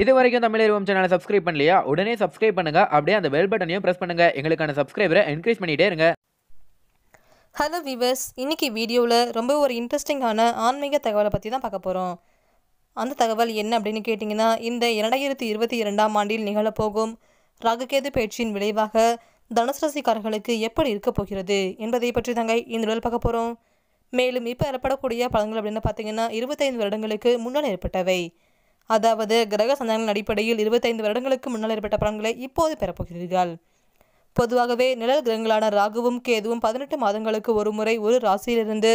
இது வரைக்கும் தமிழ் சேனலை சப்ஸ்கிரைப் பண்ணலையா? உடனே சப்ஸ்கிரைப் பண்ணுங்க. அப்படியே அந்த பெல் பட்டனையும் பிரஸ் பண்ணுங்க. எங்களுக்கான சப்ஸ்கிரைபரை என்கரேஜ் பண்ணிட்டே இருங்க. ஹலோ வீவர்ஸ் இன்னைக்கு வீடியோவில் ரொம்ப ஒரு இன்ட்ரெஸ்டிங்கான ஆன்மீக தகவலை பற்றி தான் பார்க்க போகிறோம் அந்த தகவல் என்ன அப்படின்னு கேட்டிங்கன்னா இந்த இரண்டாயிரத்தி இருபத்தி இரண்டாம் ஆண்டில் நிகழப்போகும் ராகுகேது பயிற்சியின் விளைவாக தனுசு ராசிக்காரர்களுக்கு எப்படி இருக்க போகிறது என்பதை பற்றி தாங்க இந்த வீடியோவில் பார்க்க போகிறோம் மேலும் இப்போ ஏற்படக்கூடிய பலன்கள் அப்படின்னு பார்த்தீங்கன்னா இருபத்தைந்து வருடங்களுக்கு முன்னால் ஏற்பட்டவை. அதாவது கிரக சந்தனங்களின் அடிப்படையில் இருபத்தைந்து வருடங்களுக்கு முன்னால் ஏற்பட்ட பலன்களை இப்போது பெறப்போகிறீர்கள். பொதுவாகவே நிழல் கிரகங்களான ராகுவும் கேதுவும் பதினெட்டு மாதங்களுக்கு ஒரு முறை ஒரு ராசியிலிருந்து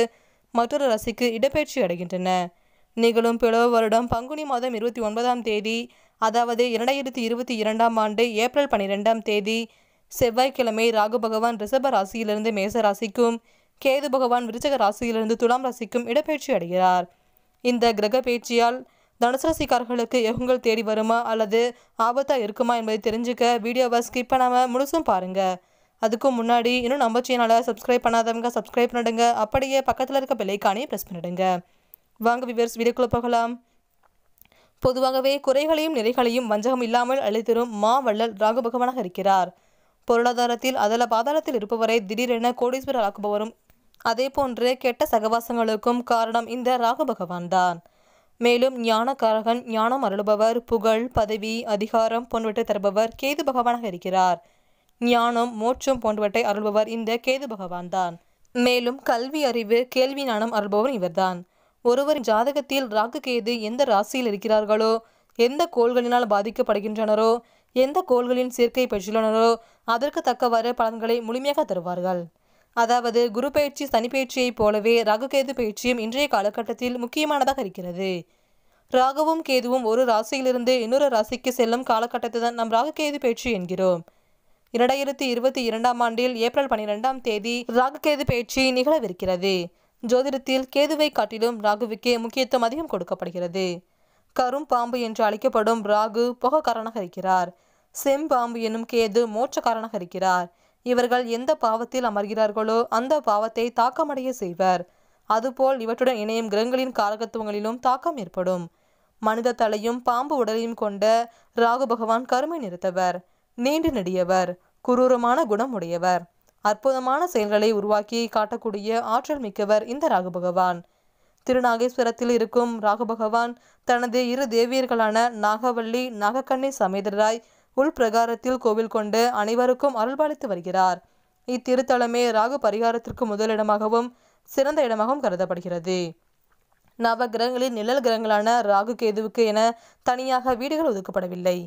மற்றொரு ராசிக்கு இடப்பெயர்ச்சி அடைகின்றன. நிகழும் பிளவு வருடம் பங்குனி மாதம் இருபத்தி ஒன்பதாம் தேதி அதாவது இரண்டாயிரத்தி இருபத்தி இரண்டாம் ஆண்டு ஏப்ரல் பன்னிரெண்டாம் தேதி செவ்வாய்க்கிழமை ராகு பகவான் ரிஷப ராசியிலிருந்து மேச ராசிக்கும் கேது பகவான் விருச்சக ராசியிலிருந்து துலாம் ராசிக்கும் இடப்பெயர்ச்சி அடைகிறார். இந்த கிரக பேச்சியால் தனுசு ராசிக்காரர்களுக்கு யோகங்கள் தேடி வருமா அல்லது ஆபத்தா இருக்குமா என்பதை தெரிஞ்சுக்க வீடியோவை ஸ்கிப் பண்ணாமல் முழுசும் பாருங்க. அதுக்கும் முன்னாடி இன்னும் நம்ம சேனலை சப்ஸ்கிரைப் பண்ணாதவங்க சப்ஸ்கிரைப் பண்ணிடுங்க. அப்படியே பக்கத்தில் இருக்க பெல்லைக்கானே ப்ரெஸ் பண்ணிடுங்க. வாங்க விவர்ஸ் வீடியோக்குள்ள போகலாம். பொதுவாகவே குறைகளையும் நிறைகளையும் வஞ்சகம் இல்லாமல் அழைத்திரும் மா வள்ளல் ராகு பகவானாக இருக்கிறார். பொருளாதாரத்தில் அதல பாதாளத்தில் இருப்பவரை திடீரென கோடீஸ்வரர் ஆக்குபவரும் அதே போன்று கெட்ட சகவாசங்களுக்கும் காரணம் இந்த ராகு பகவான் தான் மேலும் ஞானக்காரகன் ஞானம் அருளுபவர் புகழ் பதவி அதிகாரம் போன்றவற்றை தருபவர் கேது பகவானாக இருக்கிறார். ஞானம் மோட்சம் போன்றவற்றை அருள்பவர் இந்த கேது பகவான் தான். மேலும் கல்வி அறிவு கேள்வி ஞானம் அருள்பவர் இவர்தான். ஒருவரின் ஜாதகத்தில் ராகு கேது எந்த ராசியில் இருக்கிறார்களோ எந்த கோள்களினால் பாதிக்கப்படுகின்றனரோ எந்த கோள்களின் சேர்க்கை பெற்றுள்ளனரோ அதற்கு தக்கவாறு பலன்களை முழுமையாக தருவார்கள். அதாவது குரு பயிற்சி சனி பயிற்சியைப் போலவே ரகுகேது பயிற்சியும் இன்றைய காலகட்டத்தில் முக்கியமானதாக இருக்கிறது. ராகுவும் கேதுவும் ஒரு ராசியிலிருந்து இன்னொரு ராசிக்கு செல்லும் காலகட்டத்தை தான் நாம் ராகுகேது பயிற்சி என்கிறோம். இரண்டாயிரத்தி இருபத்தி இரண்டாம் ஆண்டில் ஏப்ரல் பனிரெண்டாம் தேதி ராகுகேது பயிற்சி நிகழவிருக்கிறது. ஜோதிடத்தில் கேதுவை காட்டிலும் ராகுவுக்கே முக்கியத்துவம் அதிகம் கொடுக்கப்படுகிறது. கரும் பாம்பு என்று அழைக்கப்படும் ராகு புகக்காரனாக இருக்கிறார். செம்பாம்பு எனும் கேது மோட்சக்காரனாக இருக்கிறார். இவர்கள் எந்த பாவத்தில் அமர்கிறார்களோ அந்த பாவத்தை தாக்கமடைய செய்வர். அதுபோல் இவற்றுடன் இணையும் கிரகங்களின் காரகத்துவங்களிலும் தாக்கம் ஏற்படும். மனித தலையும் பாம்பு உடலையும் கொண்ட ராகு பகவான் கருமை நிறுத்தவர் நீண்டு நெடியவர் குரூரமான குணம் உடையவர் அற்புதமான செயல்களை உருவாக்கி காட்டக்கூடிய ஆற்றல் மிக்கவர் இந்த ராகு பகவான். திருநாகேஸ்வரத்தில் இருக்கும் ராகு பகவான் தனது இரு தேவியர்களான நாகவள்ளி நாகக்கண்ணி சமேதராய் உள் பிரகாரத்தில் கோவில் கொண்டு அனைவருக்கும் அருள்பாலித்து வருகிறார். இத்திருத்தலமே ராகு பரிகாரத்திற்கு முதலிடமாகவும் சிறந்த இடமாகவும் கருதப்படுகிறது. நவ கிரகங்களின் நிழல் கிரகங்களான ராகு கேதுவுக்கு என தனியாக வீடுகள் ஒதுக்கப்படவில்லை.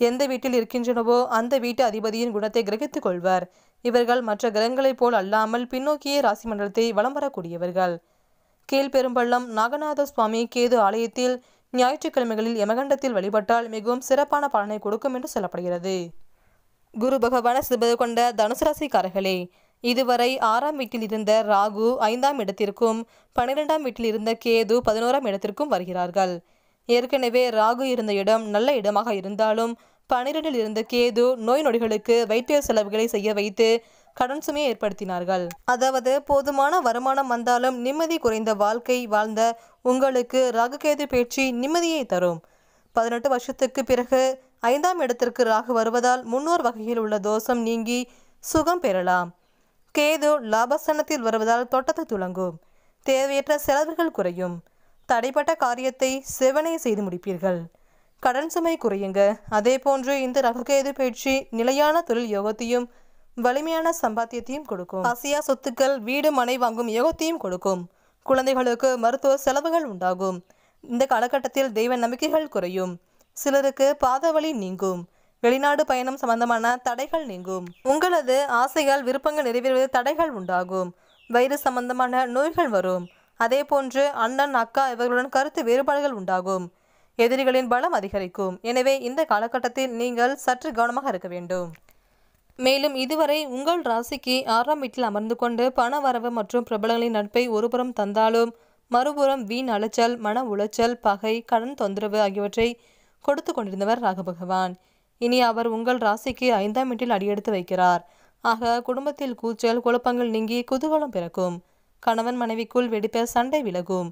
எந்த வீட்டில் இருக்கின்றனவோ அந்த வீட்டு அதிபதியின் குணத்தை கிரகித்துக் கொள்வர். இவர்கள் மற்ற கிரகங்களைப் போல் அல்லாமல் பின்னோக்கிய ராசி மண்டலத்தை வலம் வரக்கூடியவர்கள். கீழ்பெரும்பள்ளம் நாகநாத சுவாமி கேது ஆலயத்தில் ஞாயிற்றுக்கிழமைகளில் யமகண்டத்தில் வழிபட்டால் மிகவும் சிறப்பான பலனை கொடுக்கும் என்று சொல்லப்படுகிறது. குரு பகவான சிபது கொண்ட தனுசு ராசிக்காரர்களே இதுவரை ஆறாம் வீட்டில் இருந்த ராகு ஐந்தாம் இடத்திற்கும் பன்னிரெண்டாம் வீட்டில் இருந்த கேது பதினோராம் இடத்திற்கும் வருகிறார்கள். ஏற்கனவே ராகு இருந்த இடம் நல்ல இடமாக இருந்தாலும் பன்னிரெண்டில் இருந்த கேது நோய் நொடிகளுக்கு வைத்திய செலவுகளை செய்ய வைத்து கடன் சுமையை ஏற்படுத்தினார்கள். அதாவது போதுமான வருமானம் வந்தாலும் நிம்மதி குறைந்த வாழ்க்கை வாழ்ந்த உங்களுக்கு ராகுகேது பேச்சு நிம்மதியை தரும். பதினெட்டு வருஷத்துக்கு பிறகு ஐந்தாம் இடத்திற்கு ராகு வருவதால் முன்னோர் வகையில் உள்ள தோஷம் நீங்கி சுகம் பெறலாம். கேது லாபஸ்தானத்தில் வருவதால் தொட்டத்தை துளங்கும். தேவையற்ற செலவுகள் குறையும். தடைப்பட்ட காரியத்தை செவனை செய்து முடிப்பீர்கள். கடன் சுமை குறையுங்க. அதே போன்று இந்த ரககேது பயிற்சி நிலையான தொழில் யோகத்தையும் வலிமையான சம்பாத்தியத்தையும் கொடுக்கும். அசியா சொத்துக்கள் வீடு மனை வாங்கும் யோகத்தையும் கொடுக்கும். குழந்தைகளுக்கு மருத்துவ செலவுகள் உண்டாகும். இந்த காலகட்டத்தில் தெய்வ நம்பிக்கைகள் குறையும். சிலருக்கு பாதவழி நீங்கும். வெளிநாடு பயணம் சம்பந்தமான தடைகள் நீங்கும். உங்களது ஆசைகள் விருப்பங்கள் நிறைவேறுவது தடைகள் உண்டாகும். வயிறு சம்பந்தமான நோய்கள் வரும். அதே போன்று அண்ணன் அக்கா இவர்களுடன் கருத்து வேறுபாடுகள் உண்டாகும். எதிரிகளின் பலம் அதிகரிக்கும். எனவே இந்த காலகட்டத்தில் நீங்கள் சற்று கவனமாக இருக்க வேண்டும். மேலும் இதுவரை உங்கள் ராசிக்கு ஆறாம் வீட்டில் அமர்ந்து கொண்டு பண வரவு மற்றும் பிரபலங்களின் நட்பை ஒருபுறம் தந்தாலும் மறுபுறம் வீண் அலைச்சல் மன உளைச்சல் பகை கடன் தொந்தரவு ஆகியவற்றை கொடுத்து கொண்டிருந்தவர் ராகபகவான் இனி அவர் உங்கள் ராசிக்கு ஐந்தாம் வீட்டில் அடியெடுத்து வைக்கிறார். ஆக குடும்பத்தில் கூச்சல் குழப்பங்கள் நீங்கி குதூகலம் பிறக்கும். கணவன் மனைவிக்குள் வெடிப்ப சண்டை விலகும்.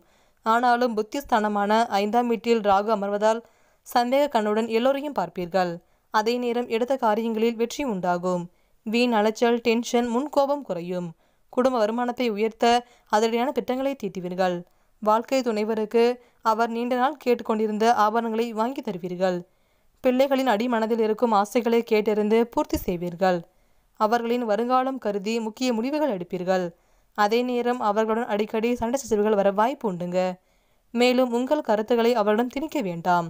ஆனாலும் புத்திஸ்தானமான ஐந்தாம் வீட்டில் ராகு அமர்வதால் சந்தேக கண்ணுடன் எல்லோரையும் பார்ப்பீர்கள். அதே நேரம் எடுத்த காரியங்களில் வெற்றி உண்டாகும். வீண் அலைச்சல் டென்ஷன் முன்கோபம் குறையும். குடும்ப வருமானத்தை உயர்த்த அதிரடியான திட்டங்களை தீட்டுவீர்கள். வாழ்க்கை துணைவருக்கு அவர் நீண்ட நாள் கேட்டுக்கொண்டிருந்த ஆபரணங்களை வாங்கி தருவீர்கள். பிள்ளைகளின் அடிமனதில் இருக்கும் ஆசைகளை கேட்டறிந்து பூர்த்தி செய்வீர்கள். அவர்களின் வருங்காலம் கருதி முக்கிய முடிவுகள் எடுப்பீர்கள். அதே நேரம் அவர்களுடன் அடிக்கடி சண்டை சச்சரவுகள் வர வாய்ப்பு உண்டுங்க. மேலும் உங்கள் கருத்துக்களை அவரிடம் திணிக்க வேண்டாம்.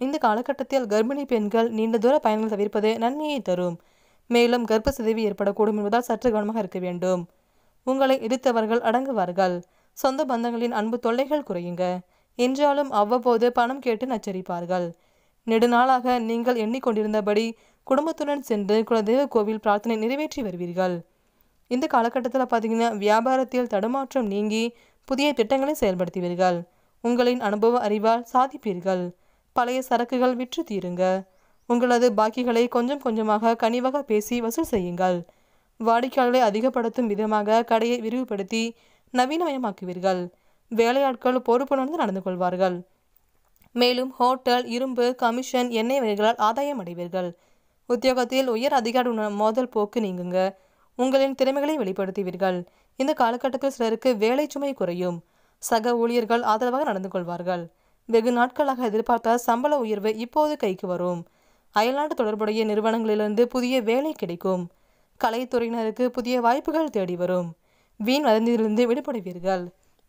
இந்த காலகட்டத்தில் கர்ப்பிணி பெண்கள் நீண்ட தூர பயணங்கள் தவிர்ப்பது நன்மையை தரும். மேலும் கர்ப்ப சிதைவு ஏற்படக்கூடும் என்பதால் சற்று கவனமாக இருக்க வேண்டும். உங்களை எதிர்த்தவர்கள் அடங்குவார்கள். சொந்த பந்தங்களின் அன்பு தொல்லைகள் குறையுங்க. என்றாலும் அவ்வப்போது பணம் கேட்டு நச்சரிப்பார்கள். நெடுநாளாக நீங்கள் எண்ணிக்கொண்டிருந்தபடி குடும்பத்துடன் சென்று குலதெய்வ கோவில் பிரார்த்தனை நிறைவேற்றி வருவீர்கள். இந்த காலகட்டத்தில் பார்த்தீங்கன்னா வியாபாரத்தில் தடுமாற்றம் நீங்கி புதிய திட்டங்களை செயல்படுத்துவீர்கள் உங்களின் அனுபவ அறிவால் சாதிப்பீர்கள். பழைய சரக்குகள் விற்று தீருங்க. உங்களது பாக்கிகளை கொஞ்சம் கொஞ்சமாக கனிவாக பேசி வசூல் செய்யுங்கள். வாடிக்கையாளர்களை அதிகப்படுத்தும் விதமாக கடையை விரிவுபடுத்தி நவீனமயமாக்குவீர்கள். வேலையாட்கள் பொறுப்புணர்ந்து நடந்து கொள்வார்கள். மேலும் ஹோட்டல் இரும்பு கமிஷன் எண்ணெய் வகைகளால் ஆதாயம் அடைவீர்கள். உத்தியோகத்தில் உயர் அதிகாரியுடன் மோதல் போக்கு நீங்குங்க. உங்களின் திறமைகளை வெளிப்படுத்துவீர்கள். இந்த காலகட்டத்தில் சிலருக்கு வேலை சுமை குறையும். சக ஊழியர்கள் ஆதரவாக நடந்து கொள்வார்கள். வெகு நாட்களாக எதிர்பார்த்த சம்பள உயர்வு இப்போது கைக்கு வரும். அயல்நாட்டு தொடர்புடைய நிறுவனங்களிலிருந்து புதிய வேலை கிடைக்கும். கலைத்துறையினருக்கு புதிய வாய்ப்புகள் தேடி வரும். வீண் வதந்தியிலிருந்து விடுபடுவீர்கள்.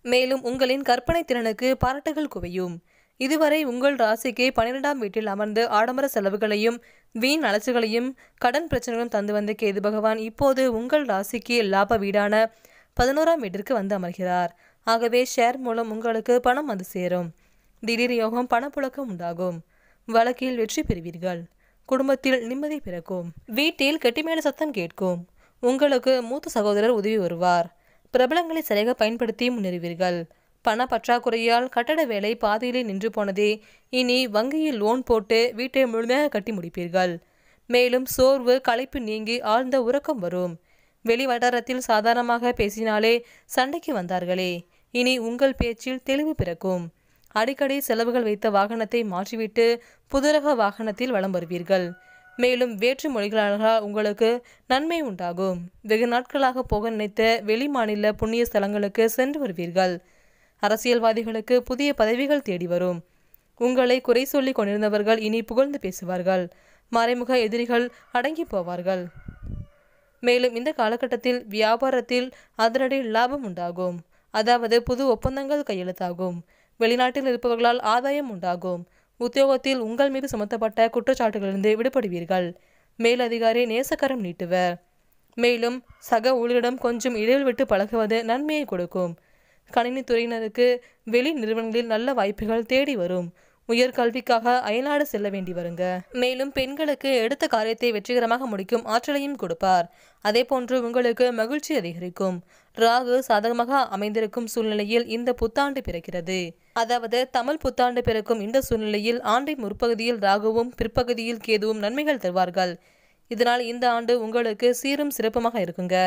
மேலும் உங்களின் கற்பனை திறனுக்கு பாராட்டுகள் குவையும். இதுவரை உங்கள் ராசிக்கு பன்னிரெண்டாம் வீட்டில் அமர்ந்து ஆடம்பர செலவுகளையும் வீண் அலசுகளையும் கடன் பிரச்சனைகளும் தந்து வந்த கேது பகவான் இப்போது உங்கள் ராசிக்கு லாப வீடான பதினோராம் வீட்டிற்கு வந்து அமர்கிறார். ஆகவே ஷேர் மூலம் உங்களுக்கு பணம் வந்து சேரும். திடீர் யோகம் பணப்புழக்கம் உண்டாகும். வழக்கில் வெற்றி பெறுவீர்கள். குடும்பத்தில் நிம்மதி பிறக்கும். வீட்டில் கெட்டிமேல சத்தம் கேட்கும். உங்களுக்கு மூத்த சகோதரர் உதவி வருவார். பிரபலங்களை சரியாக பயன்படுத்தி முன்னேறுவீர்கள். பண பற்றாக்குறையால் கட்டட வேலை பாதியிலே நின்று போனதே இனி வங்கியில் லோன் போட்டு வீட்டை முழுமையாக கட்டி முடிப்பீர்கள். மேலும் சோர்வு களைப்பு நீங்கி ஆழ்ந்த உறக்கம் வரும். வெளி வட்டாரத்தில் சாதாரணமாக பேசினாலே சண்டைக்கு வந்தார்களே. இனி உங்கள் பேச்சில் தெளிவு பிறக்கும். அடிக்கடி செலவுகள் வைத்த வாகனத்தை மாற்றிவிட்டு புதுரக வாகனத்தில் வலம் வருவீர்கள். மேலும் வேற்று மொழிகளால் உங்களுக்கு நன்மை உண்டாகும். வெகு நாட்களாக போக நினைத்த வெளி மாநில புண்ணிய ஸ்தலங்களுக்கு சென்று வருவீர்கள். அரசியல்வாதிகளுக்கு புதிய பதவிகள் தேடி வரும். உங்களை குறை சொல்லி கொண்டிருந்தவர்கள் இனி புகழ்ந்து பேசுவார்கள். மறைமுக எதிரிகள் அடங்கி போவார்கள். மேலும் இந்த காலகட்டத்தில் வியாபாரத்தில் அதிரடி லாபம் உண்டாகும். அதாவது புது ஒப்பந்தங்கள் கையெழுத்தாகும். வெளிநாட்டில் இருப்பவர்களால் ஆதாயம் உண்டாகும். உத்தியோகத்தில் உங்கள் மீது சுமத்தப்பட்ட குற்றச்சாட்டுகளிலிருந்து விடுபடுவீர்கள். மேலதிகாரி நேசக்கரம் நீட்டுவர். மேலும் சக ஊழியரிடம் கொஞ்சம் இடையில் விட்டு பழகுவது நன்மையை கொடுக்கும். கணினித்துறையினருக்கு வெளி நிறுவனங்களில் நல்ல வாய்ப்புகள் தேடி வரும். உயர்கல்விக்காக அயல்நாடு செல்ல வேண்டி வருங்க. மேலும் பெண்களுக்கு எடுத்த காரியத்தை வெற்றிகரமாக முடிக்கும் ஆற்றலையும் கொடுப்பார். அதே போன்று உங்களுக்கு மகிழ்ச்சி அதிகரிக்கும். ராகு சாதகமாக அமைந்திருக்கும் சூழ்நிலையில் இந்த புத்தாண்டு பிறக்கிறது. அதாவது தமிழ் புத்தாண்டு பிறக்கும் இந்த சூழ்நிலையில் ஆண்டை முற்பகுதியில் ராகுவும் பிற்பகுதியில் கேதுவும் நன்மைகள் தருவார்கள். இதனால் இந்த ஆண்டு உங்களுக்கு சீரும் சிறப்புமாக இருக்குங்க.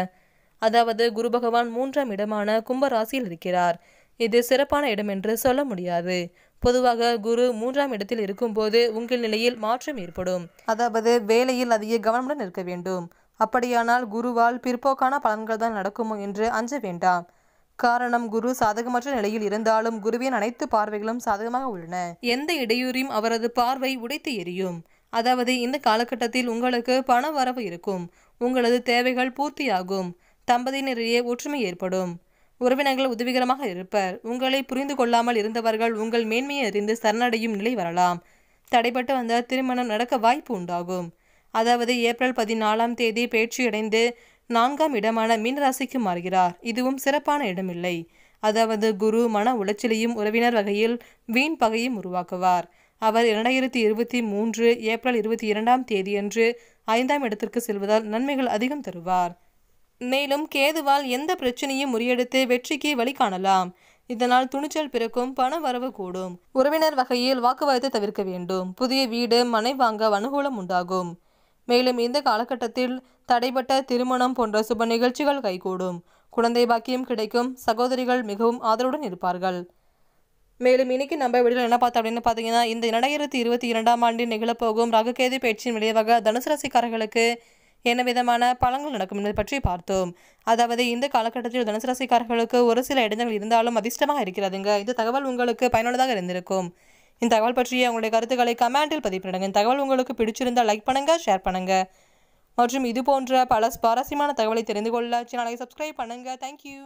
அதாவது குரு பகவான் மூன்றாம் இடமான கும்பராசியில் இருக்கிறார். இது சிறப்பான இடம் என்று சொல்ல முடியாது. பொதுவாக குரு மூன்றாம் இடத்தில் இருக்கும்போது உங்கள் நிலையில் மாற்றம் ஏற்படும். அதாவது வேலையில் அதிக கவனமுடன் இருக்க வேண்டும். அப்படியானால் குருவால் பிற்போக்கான பலன்கள் தான் நடக்குமோ என்று அஞ்ச வேண்டாம். காரணம் குரு சாதகமற்ற நிலையில் இருந்தாலும் குருவின் அனைத்து பார்வைகளும் சாதகமாக உள்ளன. எந்த இடையூறையும் அவரது பார்வை உடைத்து எரியும். அதாவது இந்த காலகட்டத்தில் உங்களுக்கு பண வரவு இருக்கும். உங்களது தேவைகள் பூர்த்தியாகும். தம்பதியினரிடையே ஒற்றுமை ஏற்படும். உறவினர்கள் உதவிகரமாக இருப்பர். உங்களை புரிந்து கொள்ளாமல் இருந்தவர்கள் உங்கள் மேன்மையை அறிந்து சரணடையும் நிலை வரலாம். தடைப்பட்டு வந்த திருமணம் நடக்க வாய்ப்பு உண்டாகும். அதாவது ஏப்ரல் பதினாலாம் தேதி பேச்சியடைந்து நான்காம் இடமான மீனராசிக்கு மாறுகிறார். இதுவும் சிறப்பான இடமில்லை. அதாவது குரு மன உளைச்சலையும் உறவினர் வகையில் வீண் பகையும் உருவாக்குவார். அவர் இரண்டாயிரத்தி இருபத்தி மூன்று ஏப்ரல் இருபத்தி இரண்டாம் தேதியன்று ஐந்தாம் இடத்திற்கு செல்வதால் நன்மைகள் அதிகம் தருவார். மேலும் கேதுவால் எந்த பிரச்சனையும் முறியெடுத்து வெற்றிக்கு வழி காணலாம் இதனால் துணிச்சல் பிறக்கும் பண வரவு கூடும். உறவினர் வகையில் வாக்குவாதத்தை தவிர்க்க வேண்டும். புதிய வீடு மனை வாங்க அனுகூலம் உண்டாகும். மேலும் இந்த காலகட்டத்தில் தடைபட்ட திருமணம் போன்ற சுப நிகழ்ச்சிகள் கைகூடும். குழந்தை பாக்கியம் கிடைக்கும். சகோதரிகள் மிகவும் ஆதரவுடன் இருப்பார்கள். மேலும் இன்னைக்கு நம்ம வீடியோவில் என்ன பார்த்தோம் அப்படின்னு பார்த்தீங்கன்னா இந்த இரண்டாயிரத்தி இருபத்தி இரண்டாம் ஆண்டில் நிகழப்போகும் ரககேதி பேச்சின் விளைவாக தனுசு ராசிக்காரர்களுக்கு என்ன விதமான பலங்கள் நடக்கும் என்பதை பற்றி பார்த்தோம். அதாவது இந்த காலகட்டத்தில் தனுசு ஒரு சில இடங்கள் இருந்தாலும் அதிர்ஷ்டமாக இருக்கிறதுங்க. இந்த தகவல் உங்களுக்கு பயனுள்ளதாக இருந்திருக்கும். இந்த தகவல் பற்றிய உங்களுடைய கருத்துக்களை கமெண்டில் பதிப்பிடுங்க. இந்த தகவல் உங்களுக்கு பிடிச்சிருந்தால் லைக் பண்ணுங்க ஷேர் பண்ணுங்க. மற்றும் இது போன்ற பல சுவாரஸ்யமான தகவலை தெரிந்து கொள்ள சேனலை சப்ஸ்கிரைப் பண்ணுங்க. தேங்க்யூ